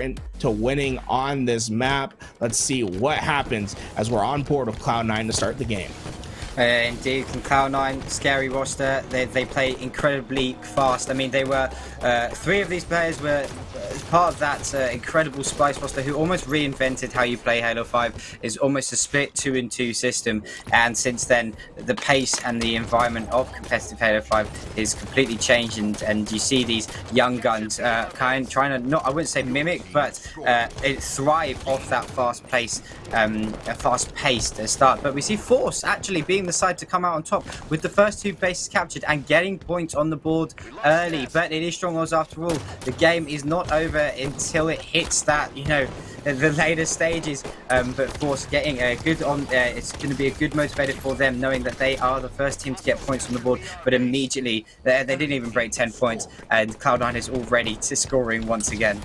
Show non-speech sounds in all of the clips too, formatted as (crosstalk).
important to winning on this map. Let's see what happens as we're on board with Cloud9 to start the game. Uh, indeed, Cloud9, scary roster. They, they play incredibly fast. I mean, they were uh, three of these players were part of that uh, incredible Spice roster who almost reinvented how you play Halo 5. Is almost a split two and two system, and since then the pace and the environment of competitive Halo 5 is completely changed, and, and you see these young guns uh, kind trying to not I wouldn't say mimic, but uh, thrive off that fast pace, um, a fast paced start. But we see Force actually being being the side to come out on top with the first two bases captured and getting points on the board early. But it is Strongholds after all. The game is not over until it hits that, you know, the later stages. Um, but Force getting a good on, uh, it's going to be a good motivator for them, knowing that they are the first team to get points on the board. But immediately, they, they didn't even break 10 points, and Cloud9 is already to scoring once again.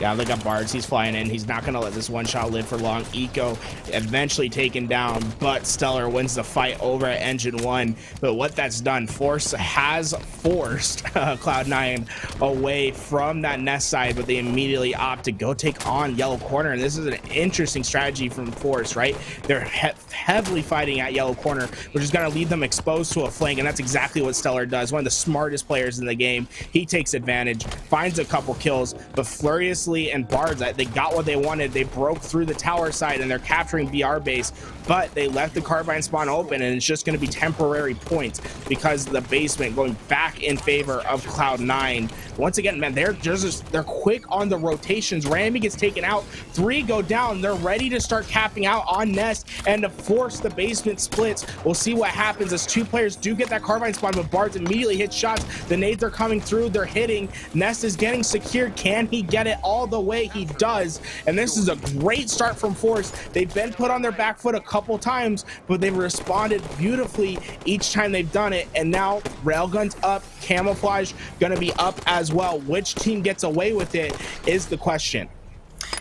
Yeah, look at Bards. He's flying in. He's not going to let this one shot live for long. Eco eventually taken down, but Stellar wins the fight over at Engine 1. But what that's done, Force has forced (laughs) uh, Cloud9 away from that nest side, but they immediately opt to go take on Yellow Corner. And this is an interesting strategy from Force, right? They're he heavily fighting at Yellow Corner, which is going to leave them exposed to a flank. And that's exactly what Stellar does. One of the smartest players in the game. He takes advantage, finds a couple kills, but and Bards, they got what they wanted. They broke through the tower side and they're capturing BR base, but they left the carbine spawn open and it's just going to be temporary points because the basement going back in favor of Cloud9. Once again, man, they're just they're quick on the rotations. Rami gets taken out, three go down. They're ready to start capping out on Nest and to force the basement splits. We'll see what happens as two players do get that carbine spawn, but Bards immediately hit shots. The nades are coming through, they're hitting. Nest is getting secured. Can he get it all? the way he does. And this is a great start from Force. They've been put on their back foot a couple times, but they've responded beautifully each time they've done it. And now Railgun's up, Camouflage gonna be up as well. Which team gets away with it is the question.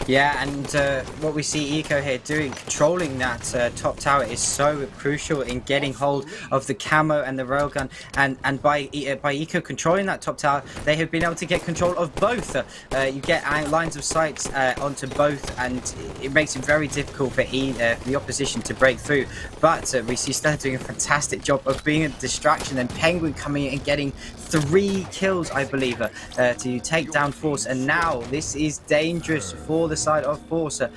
Yeah, and uh, what we see Eco here doing, controlling that uh, top tower is so crucial in getting hold of the camo and the railgun. And and by uh, by Eco controlling that top tower, they have been able to get control of both. Uh, you get lines of sight uh, onto both, and it makes it very difficult for, e, uh, the opposition to break through. But we see Stellar doing a fantastic job of being a distraction, and Penguin coming in and getting three kills, I believe, to take down Force. And now this is dangerous for the side of Force. A,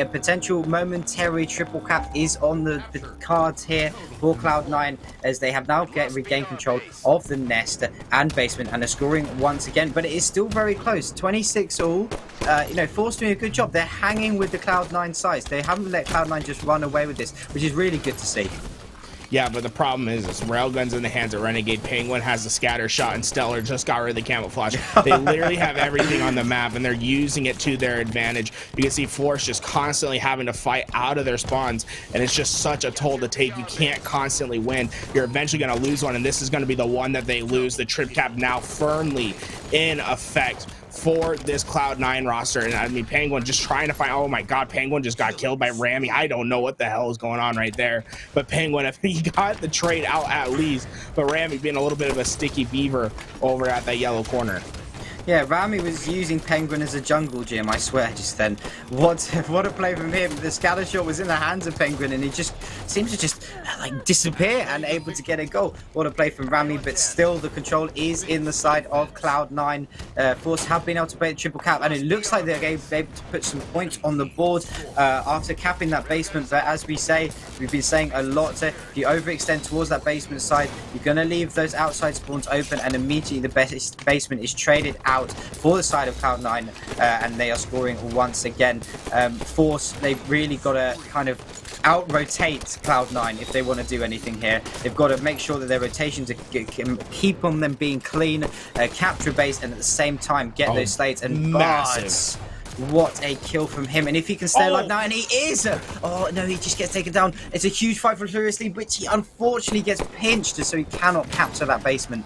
a, potential momentary triple cap is on the, the cards here for Cloud9 as they have now get regained control of the nest and basement and are scoring once again. But it is still very close. 26 all. Uh, you know, Force doing a good job. They're hanging with the Cloud9 sides. They haven't let Cloud9 just run away with this, which is really good to see. Yeah, but the problem is, is railguns in the hands of Renegade. Penguin has the scatter shot, and Stellar just got rid of the camouflage. They (laughs) literally have everything on the map, and they're using it to their advantage. You can see Force just constantly having to fight out of their spawns, and it's just such a toll to take. You can't constantly win. You're eventually going to lose one, and this is going to be the one that they lose. The trip cap now firmly in effect for this Cloud9 roster. And I mean, Penguin just trying to find, oh my God, Penguin just got killed by Rami. I don't know what the hell is going on right there. But Penguin, (laughs) if he got the trade out at least, but Rami being a little bit of a sticky beaver over at that yellow corner. Yeah, Rami was using Penguin as a jungle gym, I swear, just then. What (laughs) what a play from him. The scatter shot was in the hands of Penguin and he just seems to just like disappear and able to get a goal. What a play from Rami, but still the control is in the side of Cloud9. Uh, Force have been able to play the triple cap and it looks like they're able to put some points on the board uh, after capping that basement. But as we say, we've been saying a lot, uh, if you overextend towards that basement side, you're going to leave those outside spawns open and immediately the best basement is traded out out for the side of Cloud9, uh, and they are scoring once again. Um, Force, they've really got to kind of out rotate Cloud9 if they want to do anything here. They've got to make sure that their rotations are, keep on them being clean, uh, capture base, and at the same time get oh, those slates and massive. What a kill from him. And if he can stay oh. alive now, and he is! Oh, no, he just gets taken down. It's a huge fight for Furiously, which he unfortunately gets pinched, so he cannot capture that basement.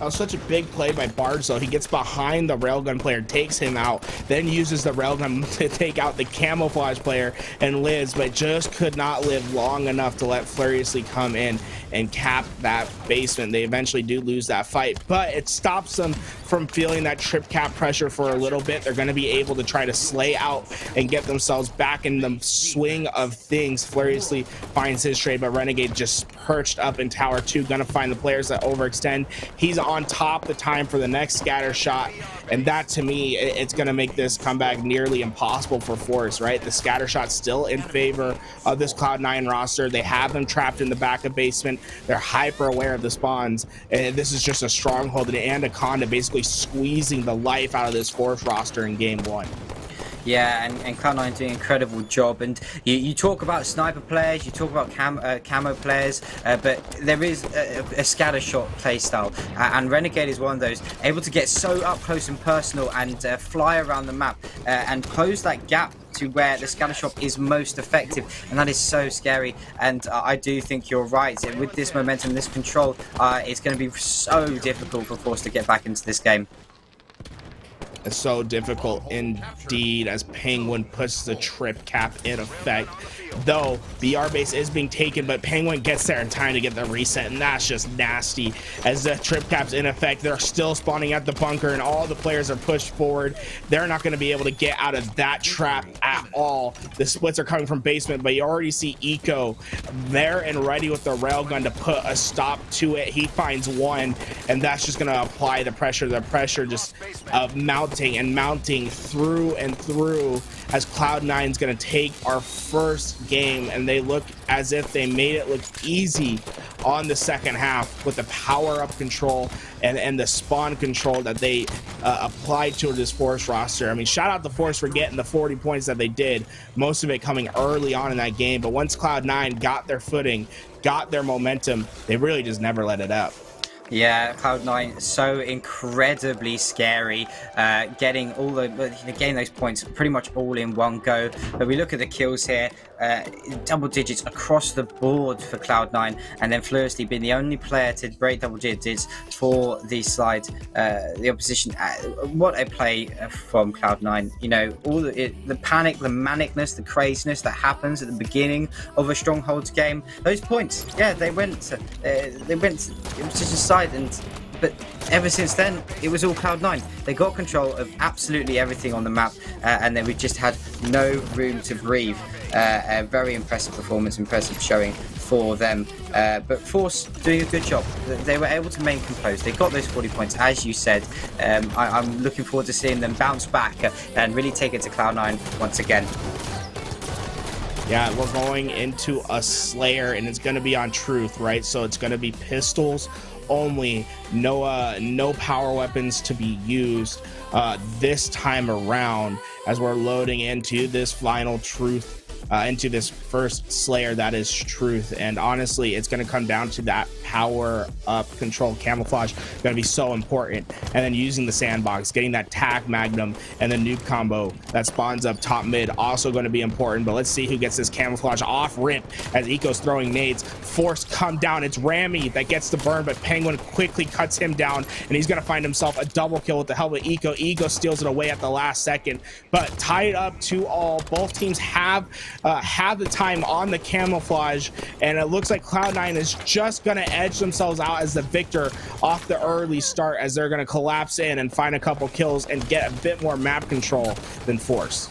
That was such a big play by Barzo. He gets behind the railgun player, takes him out, then uses the railgun (laughs) to take out the camouflage player and lives, but just could not live long enough to let Furiously come in and cap that basement. They eventually do lose that fight, but it stops them from feeling that trip cap pressure for a little bit. They're going to be able to try to slay out and get themselves back in the swing of things. Furiously finds his trade, but Renegade just perched up in tower two, going to find the players that overextend. He's on top the time for the next scatter shot, and that to me, it's going to make this comeback nearly impossible for Force, right? The scatter shot still in favor of this Cloud9 roster. They have them trapped in the back of basement. They're hyper aware of the spawns, and this is just a stronghold. And Anaconda basically squeezing the life out of this Force roster in game one. Yeah, and, and Cloud9 doing an incredible job. And you, you talk about sniper players, you talk about cam, uh, camo players, uh, but there is a, a scatter shot playstyle. Uh, and Renegade is one of those, able to get so up close and personal and uh, fly around the map uh, and close that gap to where the scatter shot is most effective and that is so scary and uh, I do think you're right with this momentum this control uh, it's going to be so difficult for Force to get back into this game so difficult indeed as Penguin puts the trip cap in effect though BR base is being taken, but Penguin gets there in time to get the reset, and that's just nasty. As the trip cap's in effect, they're still spawning at the bunker, and all the players are pushed forward. They're not going to be able to get out of that trap at all. The splits are coming from basement, but you already see Eco there and ready with the railgun to put a stop to it. He finds one, and that's just going to apply the pressure. The pressure just of mounting and mounting through and through as Cloud9 is going to take our first game and they look as if they made it look easy on the second half with the power up control and, and the spawn control that they uh, applied to this Force roster. I mean, shout out the Force for getting the 40 points that they did, most of it coming early on in that game. But once Cloud9 got their footing, got their momentum, they really just never let it up. Yeah, Cloud9 so incredibly scary. Uh, getting all the getting those points pretty much all in one go. But we look at the kills here, uh, double digits across the board for Cloud9, and then Furiously being the only player to break double digits for the slide, uh, the opposition. Uh, what a play uh, from Cloud9. You know, all the, it, the panic, the manicness, the craziness that happens at the beginning of a Strongholds game. Those points, yeah, they went. Uh, they went. It was just a side and but ever since then, it was all Cloud9. They got control of absolutely everything on the map, uh, and then we just had no room to breathe. Uh, a very impressive performance, impressive showing for them. Uh, but Force doing a good job. They were able to remain composed. They got those 40 points, as you said. Um, I, am looking forward to seeing them bounce back uh, and really take it to Cloud9 once again. Yeah, we're going into a Slayer, and it's going to be on Truth, right? So it's going to be pistols only, no uh, no power weapons to be used uh, this time around as we're loading into this final truth uh, into this first Slayer that is Truth. And honestly, it's going to come down to that power up control camouflage going to be so important. And then using the sandbox, getting that tag magnum and the nuke combo that spawns up top mid also going to be important. But let's see who gets this camouflage off rip as Eco's throwing nades. Force come down. It's Rami that gets the burn, but Penguin quickly cuts him down and he's going to find himself a double kill with the help of Eco. Eco steals it away at the last second, but tied up to all. Both teams have uh, have the time on the camouflage, and it looks like Cloud9 is just going to edge themselves out as the victor off the early start as they're going to collapse in and find a couple kills and get a bit more map control than Force.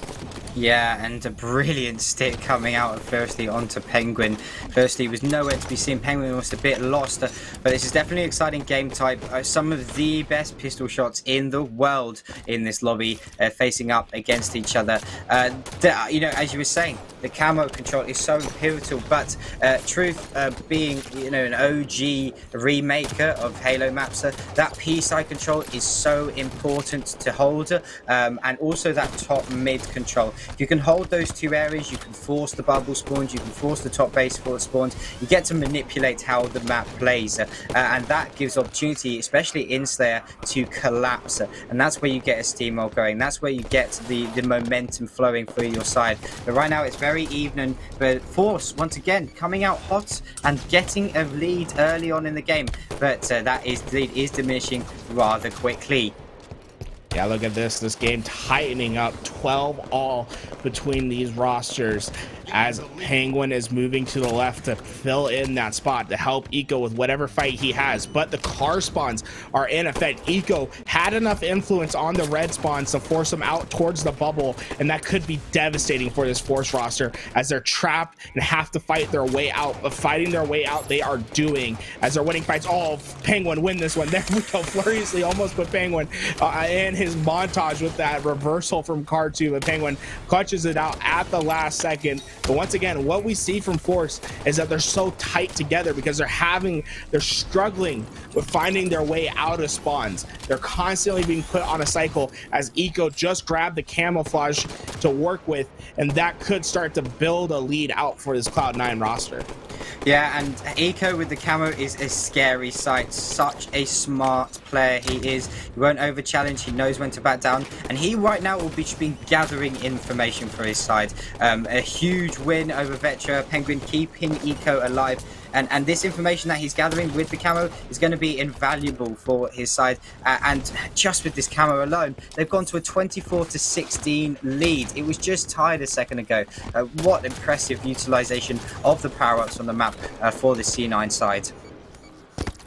Yeah, and a brilliant stick coming out of Furiously onto Penguin. Furiously was nowhere to be seen. Penguin was a bit lost, uh, but this is definitely an exciting game type. Uh, some of the best pistol shots in the world in this lobby uh, facing up against each other. Uh, uh, you know, as you were saying, the camo control is so pivotal, but uh, Truth being, you know, an OG remaker of Halo maps, that P-side control is so important to hold, um, and also that top mid control. You can hold those two areas, you can force the bubble spawns, you can force the top base for spawns. You get to manipulate how the map plays, uh, and that gives opportunity, especially in Slayer, to collapse. and that's where you get a steamroll going. That's where you get the, the momentum flowing for your side. But right now, it's very even. But Force, once again, coming out hot and getting a lead early on in the game. But uh, that is lead is diminishing rather quickly. Yeah, look at this. This game tightening up 12 all between these rosters as Penguin is moving to the left to fill in that spot to help Eco with whatever fight he has. But the car spawns are in effect. Eco had enough influence on the red spawns to force them out towards the bubble, and that could be devastating for this Force roster as they're trapped and have to fight their way out. But fighting their way out, they are doing as they're winning fights. Oh, Penguin win this one. (laughs) There we go. Furiously almost put Penguin uh, in his montage with that reversal from car two, but Penguin clutches it out at the last second. But once again, what we see from Force is that they're so tight together because they're having, they're struggling with finding their way out of spawns. They're constantly being put on a cycle as Eco just grabbed the camouflage to work with, and that could start to build a lead out for this Cloud9 roster. Yeah, and Eco with the camo is a scary sight. Such a smart player he is. He won't over challenge. He knows when to back down. And he right now will be been gathering information for his side. Um, a huge win over Vetra. Penguin keeping Eco alive and and this information that he's gathering with the camo is going to be invaluable for his side. Uh, and just with this camo alone they've gone to a 24 to 16 lead. It was just tied a second ago. Uh, what impressive utilization of the power-ups on the map uh, for the c9 side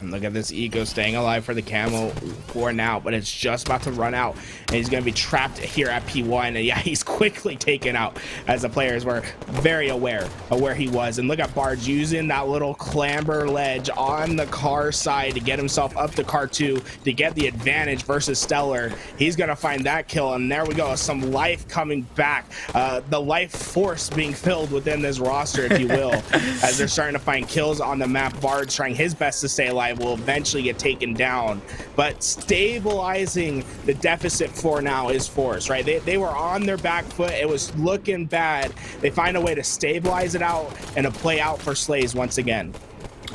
and look at this Eco staying alive for the camo for now, but it's just about to run out. And he's going to be trapped here at P1. And yeah, (laughs) he's quickly taken out as the players were very aware of where he was. And look at Bards using that little clamber ledge on the car side to get himself up to car two to get the advantage versus Stellar. He's going to find that kill. And there we go. Some life coming back. Uh, the life force being filled within this roster, if you will, (laughs) as they're starting to find kills on the map. Bards trying his best to stay alive will eventually get taken down. But stabilizing the deficit for now is Force, right? They, they were on their back foot. It was looking bad. They find a way to stabilize it out and to play out for Slays once again.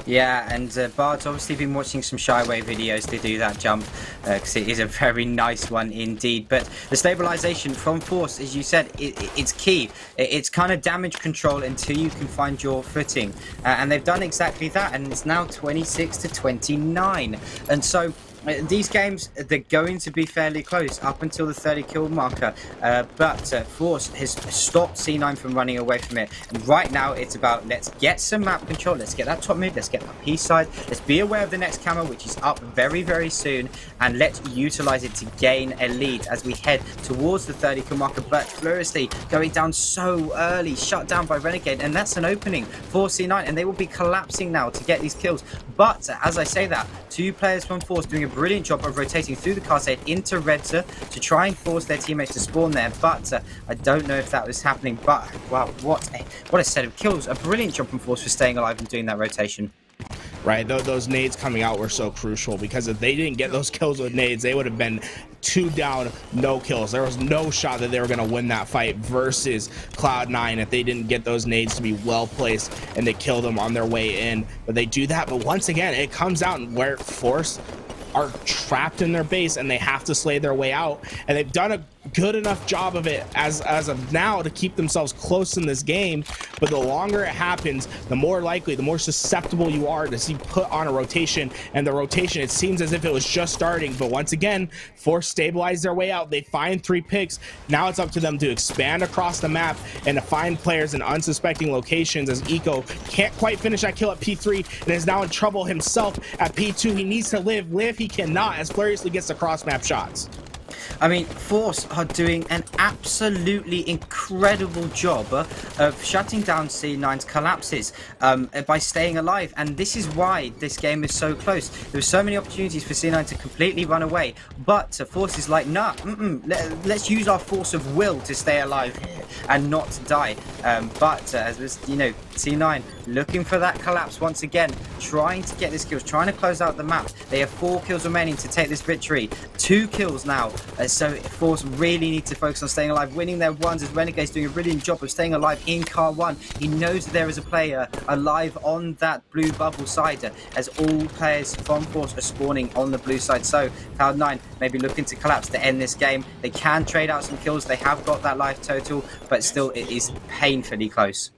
Yeah, and uh, Bard's obviously been watching some Shyway videos to do that jump because uh, it is a (laughs) very nice one indeed. But the stabilization from Force, as you said, it, it, it's key. It, it's kind of damage control until you can find your footing. Uh, and they've done exactly that, and it's now 26 to 29. And so these games, they're going to be fairly close up until the 30 kill marker. Uh, but uh, Force has stopped C9 from running away from it. And right now, it's about let's get some map control. Let's get that top mid. Let's get that P side. Let's be aware of the next camera which is up very, very soon. And let's utilize it to gain a lead as we head towards the 30 kill marker. But Furiously going down so early, shut down by Renegade. And that's an opening for C9. And they will be collapsing now to get these kills. But as I say that, two players from Force doing a brilliant job of rotating through the car set into Redza to try and force their teammates to spawn there. But uh, I don't know if that was happening. But wow, what a, what a set of kills. A brilliant job from Force for staying alive and doing that rotation right? Th those nades coming out were so crucial because if they didn't get those (laughs) kills with nades, they would have been two down, no kills. There was no shot that they were going to win that fight versus Cloud9 if they didn't get those nades to be well placed and they killed them on their way in. But they do that. But once again, it comes out and where Force are trapped in their base and they have to slay their way out. And they've done a good enough job of it as as of now to keep themselves close in this game. But the longer it happens the more likely the more susceptible you are to see put on a rotation. And the rotation it seems as if it was just starting but once again force stabilize their way out. They find three picks. Now it's up to them to expand across the map and to find players in unsuspecting locations as eco can't quite finish that kill at p3 and is now in trouble himself at p2 he needs to live live he cannot as furiously gets the cross map shots I mean, Force are doing an absolutely incredible job uh, of shutting down C9's collapses um, by staying alive. And this is why this game is so close. There were so many opportunities for C9 to completely run away. But uh, Force is like, nah, mm -mm, let, us use our force of will to stay alive here and not die. Um, but uh, as was, you know, C9 looking for that collapse once again, trying to get this kills, trying to close out the map. They have four kills remaining to take this victory. Two kills now uh, so Force really need to focus on staying alive, winning their ones as Renegade's doing a brilliant job of staying alive in car one. He knows that there is a player alive on that blue bubble side as all players from Force are spawning on the blue side. So Cloud9 may be looking to collapse to end this game. They can trade out some kills. They have got that life total, but still it is painfully close.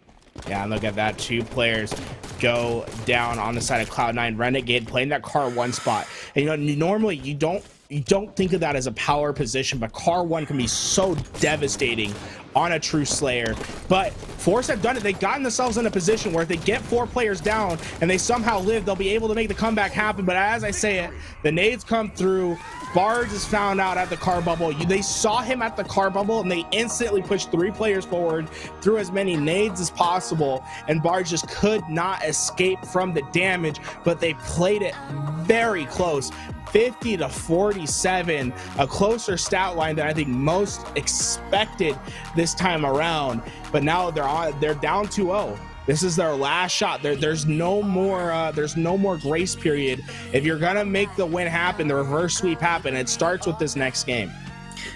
Yeah, and look at that. Two players go down on the side of Cloud9. Renegade playing that car one spot. And you know, normally you don't you don't think of that as a power position, but car one can be so devastating on a true Slayer. But Force have done it. They've gotten themselves in a position where if they get four players down and they somehow live, they'll be able to make the comeback happen. But as I say it, the nades come through. Bards is found out at the car bubble. They saw him at the car bubble and they instantly pushed three players forward, through as many nades as possible, and Bards just could not escape from the damage. But they played it very close. 50 to 47, a closer stat line than I think most expected this time around. But now they're on, they're down 2-0. This is their last shot. There, there's no more. Uh, there's no more grace period. If you're gonna make the win happen, the reverse sweep happen, it starts with this next game.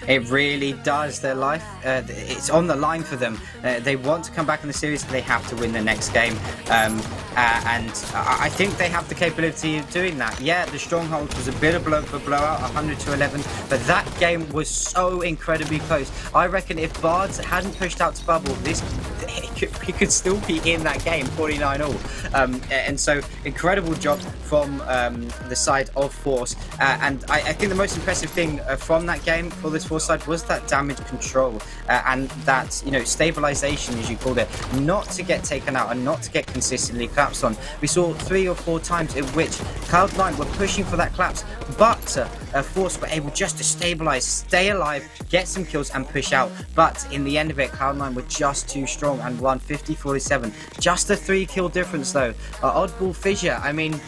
It really does. Their life, uh, it's on the line for them. Uh, they want to come back in the series. They have to win the next game, um, uh, and I think they have the capability of doing that. Yeah, the Stronghold was a bit of blow for blowout, 100 to 11, but that game was so incredibly close. I reckon if Bards hadn't pushed out to bubble, this could, he could still be in that game, 49 all. Um, and so, incredible job from um, the side of Force. Uh, and I, I, think the most impressive thing uh, from that game for this Force side was that damage control uh, and that, you know, stabilization, as you called it, not to get taken out and not to get consistently collapsed on. We saw three or four times in which Cloud9 were pushing for that collapse, but uh, Force were able just to stabilize, stay alive, get some kills, and push out. But in the end of it, Cloud9 were just too strong and won 50-47. Just a three kill difference though. Uh, oddball fissure. I mean,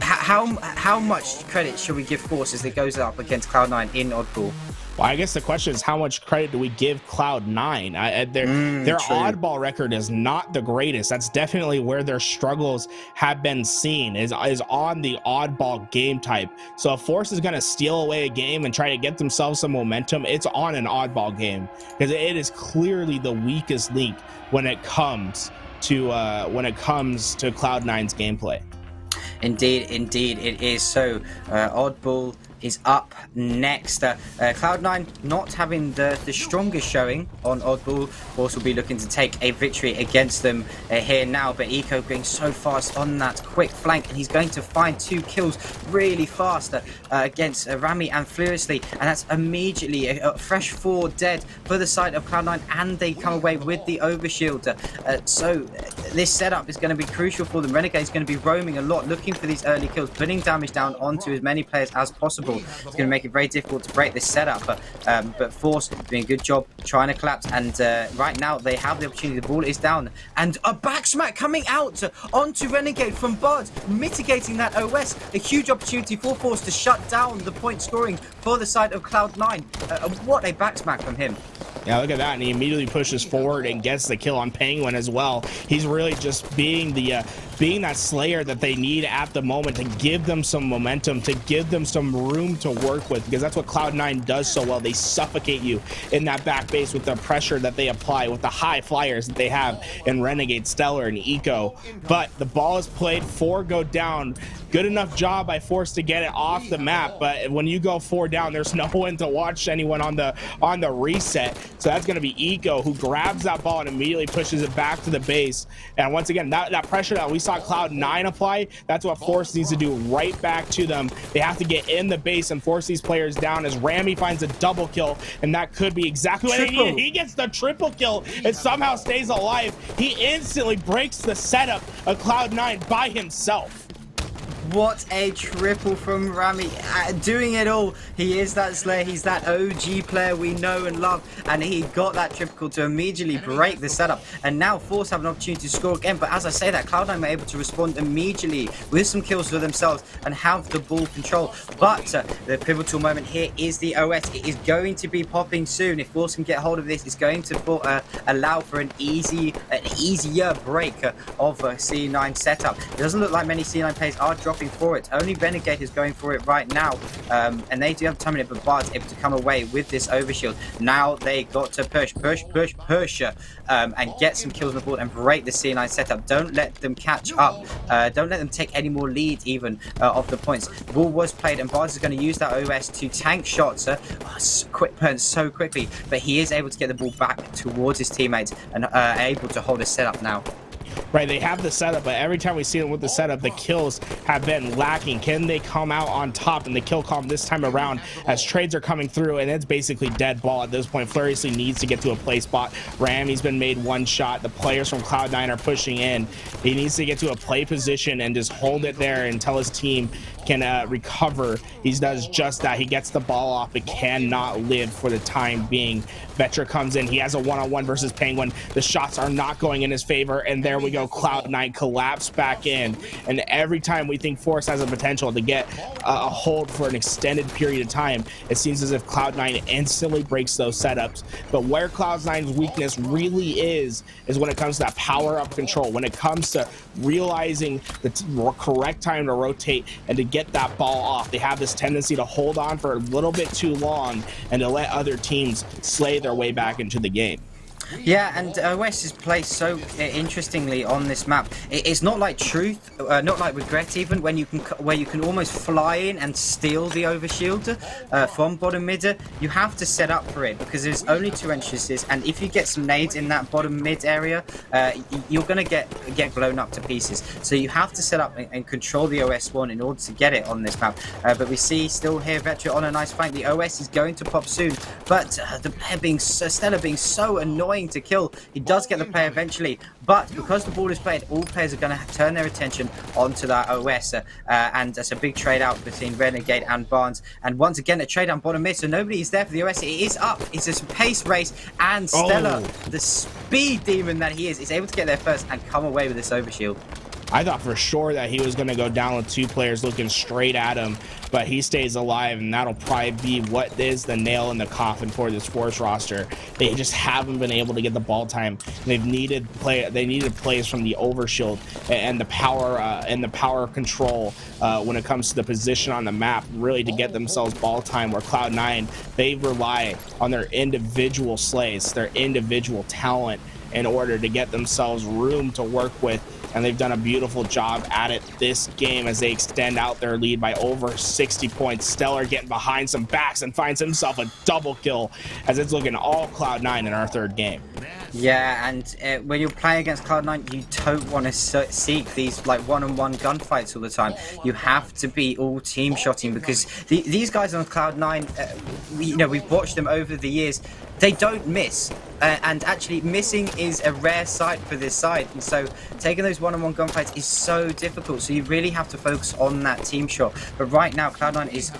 how, how how much credit should we give Force as it goes up against Cloud9 in oddball? Well, I guess the question is how much credit do we give Cloud9? I, their mm, their true. oddball record is not the greatest. That's definitely where their struggles have been seen is is on the oddball game type. So if Force is going to steal away a game and try to get themselves some momentum, it's on an oddball game because it is clearly the weakest link when it comes to uh, when it comes to Cloud9's gameplay. Indeed, indeed, it is. So, uh, Oddball is up next. Uh, uh, Cloud9 not having the, the strongest showing on Oddball. Force will be looking to take a victory against them uh, here now. But Eco going so fast on that quick flank. And he's going to find two kills really fast uh, against uh, Rami and Furiously. And that's immediately a, a, fresh four dead for the side of Cloud9. And they come away with the overshield. Uh, so this setup is going to be crucial for them. Renegade is going to be roaming a lot, looking for these early kills, putting damage down onto as many players as possible it's going to make it very difficult to break this setup. But, um, but Force doing a good job trying to collapse. And uh, right now they have the opportunity. The ball is down. And a back smack coming out onto Renegade from Bud, mitigating that OS. A huge opportunity for Force to shut down the point scoring for the side of Cloud9. Uh, what a back smack from him. Yeah, look at that. And he immediately pushes forward and gets the kill on Penguin as well. He's really just being the uh, being that slayer that they need at the moment to give them some momentum, to give them some room to work with, because that's what Cloud9 does so well. They suffocate you in that back base with the pressure that they apply, with the high flyers that they have in Renegade, Stellar, and Eco. But the ball is played, four go down. Good enough job by Force to get it off the map, but when you go four down, there's (laughs) no one to watch anyone on the on the reset. So that's going to be Eco who grabs that ball and immediately pushes it back to the base. And once again, that, that pressure that we saw Cloud9 apply, that's what Force needs to do right back to them. They have to get in the base and force these players down as Rami finds a double kill, and that could be exactly what triple. need. He gets the triple kill and somehow stays alive. He instantly breaks the setup of Cloud9 by himself. What a triple from Rami. Uh, doing it all. He is that Slayer. He's that OG player we know and love. And he got that triple to immediately break the setup. And now Force have an opportunity to score again. But as I say that, Cloud9 were able to respond immediately with some kills for themselves and have the ball control. But uh, the pivotal moment here is the OS. It is going to be popping soon. If Force can get hold of this, it's going to uh, allow for an easy, an easier break uh, of a C9 setup. It doesn't look like many C9 players are dropping for it. Only Renegade is going for it right now. Um, and they do have time in it, but Bard's able to come away with this overshield. Now they got to push, push, push, push, um, and get some kills on the board and break the C9 setup. Don't let them catch up. Uh, don't let them take any more lead even uh, of the points. The ball was played, and Bards is going to use that OS to tank shots. Uh, oh, quick turn so quickly, but he is able to get the ball back towards his teammates and uh, able to hold his setup now. Right? They have the setup, but every time we see them with the setup, the kills have been lacking. Can they come out on top in the kill column this time around as trades are coming through and it's basically dead ball at this point. Furiously needs to get to a play spot. Rami's been made one shot. The players from Cloud9 are pushing in. He needs to get to a play position and just hold it there until his team can uh, recover. He does just that. He gets the ball off, but cannot live for the time being. Vetra comes in. He has a one-on-one -on -one versus Penguin. The shots are not going in his favor, and there we go. Cloud9 collapse back in. And every time we think Force has a potential to get a hold for an extended period of time, it seems as if Cloud9 instantly breaks those setups. But where Cloud9's weakness really is, is when it comes to that power-up control, when it comes to realizing the correct time to rotate and to get get that ball off. They have this tendency to hold on for a little bit too long and to let other teams slay their way back into the game. Yeah, and OS is placed so interestingly on this map. It's not like Truth, uh, not like Regret even, when you can where you can almost fly in and steal the overshielder uh, from bottom mid. You have to set up for it because there's only two entrances, and if you get some nades in that bottom mid area, uh, you're gonna get get blown up to pieces. So you have to set up and, control the OS one in order to get it on this map. Uh, but we see still here Vetra on a nice flank. The OS is going to pop soon, but uh, the player being so, Stellar being so annoying to kill. He does get the play eventually, but because the ball is played, all players are going to turn their attention onto that OS, uh, and that's a big trade out between Renegade and Barnes. And once again, a trade on bottom mid, so nobody is there for the OS. It is up. It's a pace race, and Stellar, oh. the speed demon that he is, is able to get there first and come away with this overshield. I thought for sure that he was going to go down with two players looking straight at him, but he stays alive, and that'll probably be what is the nail in the coffin for this Force roster. They just haven't been able to get the ball time. They've needed play. They needed plays from the overshield and the power uh, and the power control uh, when it comes to the position on the map, really to get themselves ball time. Where Cloud9 they rely on their individual slays, their individual talent in order to get themselves room to work with and they've done a beautiful job at it this game as they extend out their lead by over 60 points. Stellar getting behind some backs and finds himself a double kill as it's looking all Cloud9 in our third game. Yeah, and uh, when you're playing against Cloud9, you don't want to seek these like one-on-one -on -one gunfights all the time. You have to be all team shotting because the, these guys on Cloud9, uh, you know, we've watched them over the years. They don't miss, uh, and actually missing is a rare sight for this side. And so taking those one-on-one -on -one gunfights is so difficult. So you really have to focus on that team shot. But right now, Cloud9 is,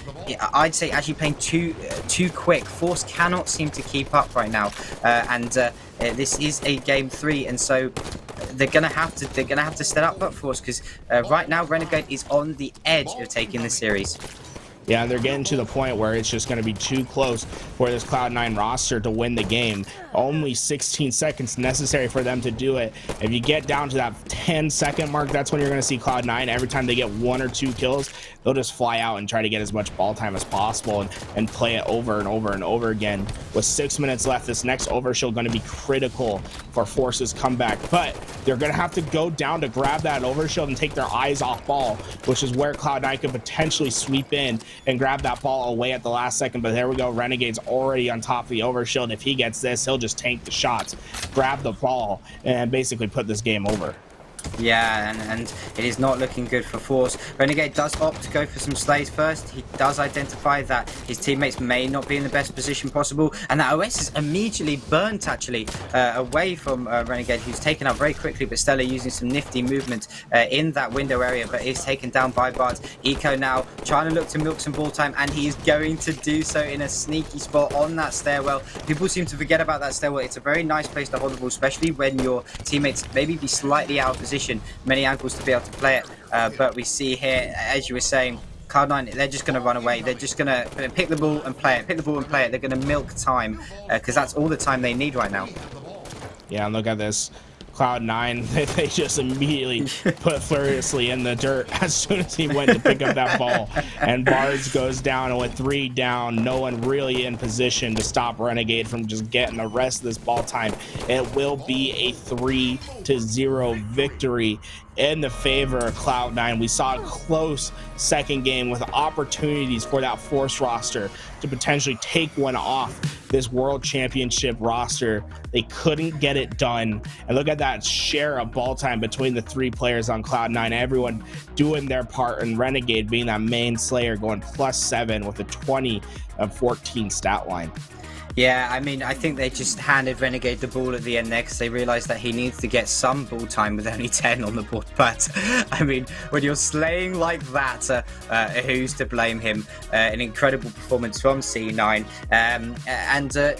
I'd say, actually playing too uh, too quick. Force cannot seem to keep up right now, uh, and uh, uh, this is a game three, and so they're gonna have to they're gonna have to step up but Force, because uh, right now Renegade is on the edge of taking the series. Yeah, they're getting to the point where it's just going to be too close for this Cloud9 roster to win the game. Only 16 seconds necessary for them to do it. If you get down to that 10 second mark, that's when you're going to see Cloud9. Every time they get one or two kills, they'll just fly out and try to get as much ball time as possible and, and play it over and over and over again. With six minutes left, this next overshield going to be critical for Force's comeback. But they're going to have to go down to grab that overshield and take their eyes off ball, which is where Cloud9 could potentially sweep in and grab that ball away at the last second. But there we go. Renegade's already on top of the overshield. If he gets this, he'll just tank the shots, grab the ball, and basically put this game over. Yeah, and, and it is not looking good for Force. Renegade does opt to go for some slays first. He does identify that his teammates may not be in the best position possible, and that OS is immediately burnt, actually, uh, away from uh, Renegade, who's taken up very quickly, but Stellar using some nifty movement uh, in that window area, but is taken down by Bart. Eco now trying to look to milk some ball time, and he is going to do so in a sneaky spot on that stairwell. People seem to forget about that stairwell. It's a very nice place to hold the ball, especially when your teammates maybe be slightly out of position many angles to be able to play it. Uh, but we see here, as you were saying, Cloud9, they're just going to run away. They're just going to pick the ball and play it, pick the ball and play it. They're going to milk time because uh, that's all the time they need right now. Yeah, look at this. Cloud9, (laughs) they just immediately (laughs) put Furiously in the dirt (laughs) as soon as he went to pick up that ball. And Bards goes down, and with three down, no one really in position to stop Renegade from just getting the rest of this ball time. It will be a three to zero victory in the favor of Cloud9. We saw a close second game with opportunities for that Force roster to potentially take one off this world championship roster. They couldn't get it done. And look at that share of ball time between the three players on Cloud9. Everyone doing their part, and Renegade being that main slayer going plus seven with a 20 of 14 stat line. Yeah, I mean, I think they just handed Renegade the ball at the end there because they realised that he needs to get some ball time with only (laughs) 10 on the board. (laughs) But, I mean, when you're slaying like that, uh, uh, who's to blame him? Uh, an incredible performance from C9. Um, and uh,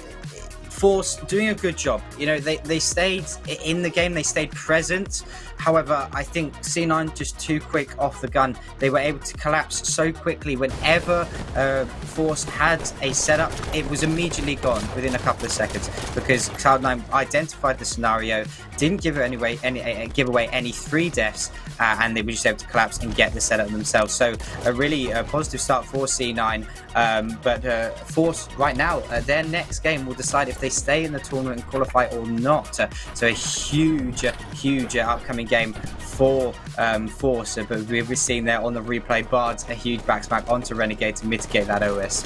Force doing a good job. You know, they, they stayed in the game, they stayed present. However, I think C9 just too quick off the gun. They were able to collapse so quickly. Whenever uh, Force had a setup, it was immediately gone within a couple of seconds because Cloud9 identified the scenario, didn't give it anyway, any, uh, give away any three deaths, uh, and they were just able to collapse and get the setup themselves. So a really uh, positive start for C9. Um, but uh, Force right now, uh, their next game will decide if they stay in the tournament and qualify or not. so a huge, huge upcoming game for um, Force, but we've seen there on the replay Bards a huge backsmack onto Renegade to mitigate that OS.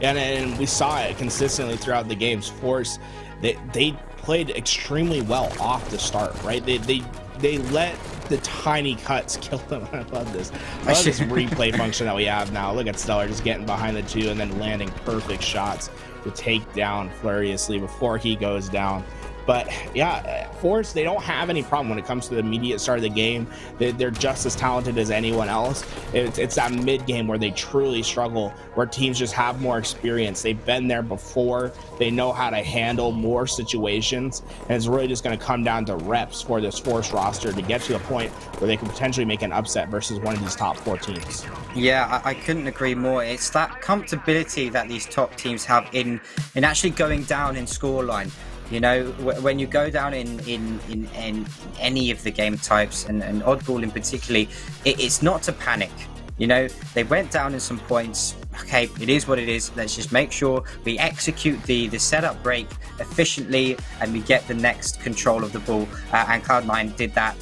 And, and we saw it consistently throughout the games. Force, they, they played extremely well off the start, right? They, they, they let the tiny cuts (laughs) kill them. I love this. I love this (laughs) replay function that we have now. Look at Stellar just getting behind the two and then landing perfect shots to take down Furiously before he goes down. But yeah, Force, they don't have any problem when it comes to the immediate start of the game. They, are just as talented as anyone else. It's, that mid game where they truly struggle, where teams just have more experience. They've been there before, they know how to handle more situations. And it's really just going to come down to reps for this Force roster to get to the point where they can potentially make an upset versus one of these top four teams. Yeah, I, I couldn't agree more. It's that comfortability that these top teams have in, in actually going down in scoreline. You know, when you go down in, in, in, in any of the game types, and, and Oddball in particularly, it, it's not to panic. You know, they went down in some points. Okay, it is what it is. Let's just make sure we execute the, the setup break efficiently and we get the next control of the ball. Uh, and Cloud9 did that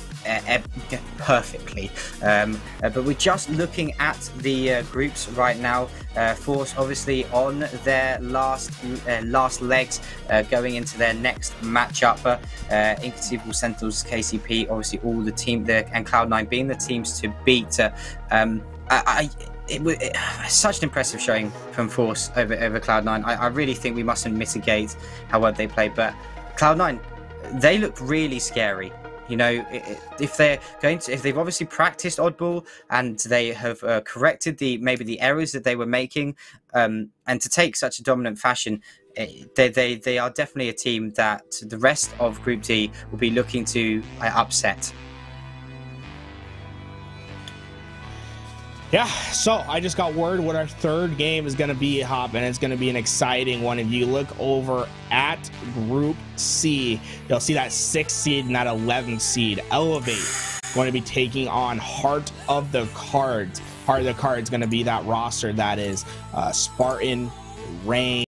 perfectly. Um, uh, but we're just looking at the uh, groups right now. Uh, Force obviously on their last uh, last legs, uh, going into their next matchup. Inconceivable Sentinels, KCP, obviously all the team there, and Cloud9 being the teams to beat. Um, I, I it was (sighs) such an impressive showing from Force over over Cloud9. I, I really think we mustn't mitigate how well they played, but Cloud9, they look really scary. You know, if they're going to, if they've obviously practiced oddball and they have uh, corrected the maybe the errors that they were making, um, and to take such a dominant fashion, eh, they, they they are definitely a team that the rest of Group D will be looking to uh, upset. Yeah, so I just got word what our third game is going to be, Hop, and it's going to be an exciting one. If you look over at Group C, you'll see that sixth seed and that 11th seed, Elevate, going to be taking on Heart of the Cards. Heart of the Cards going to be that roster that is uh, Spartan, Rain,